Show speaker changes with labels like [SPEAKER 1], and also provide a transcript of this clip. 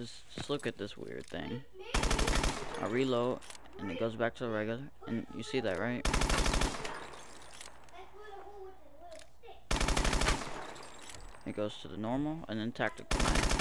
[SPEAKER 1] Just, just look at this weird thing. I reload, and it goes back to the regular, and you see that, right? It goes to the normal, and then tactical knife.